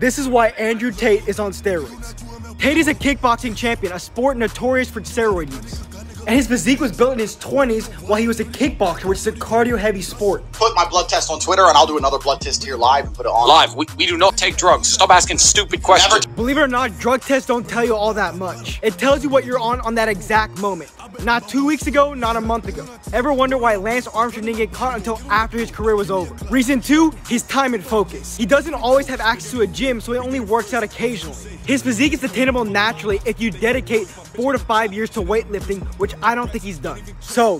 This is why Andrew Tate is on steroids. Tate is a kickboxing champion, a sport notorious for steroid use. And his physique was built in his 20s while he was a kickboxer, which is a cardio heavy sport. Put my blood test on Twitter and I'll do another blood test here live and put it on. Live, we, we do not take drugs. Stop asking stupid questions. Believe it or not, drug tests don't tell you all that much. It tells you what you're on on that exact moment. Not two weeks ago, not a month ago. Ever wonder why Lance Armstrong didn't get caught until after his career was over? Reason two, his time and focus. He doesn't always have access to a gym, so he only works out occasionally. His physique is attainable naturally if you dedicate four to five years to weightlifting, which I don't think he's done. So,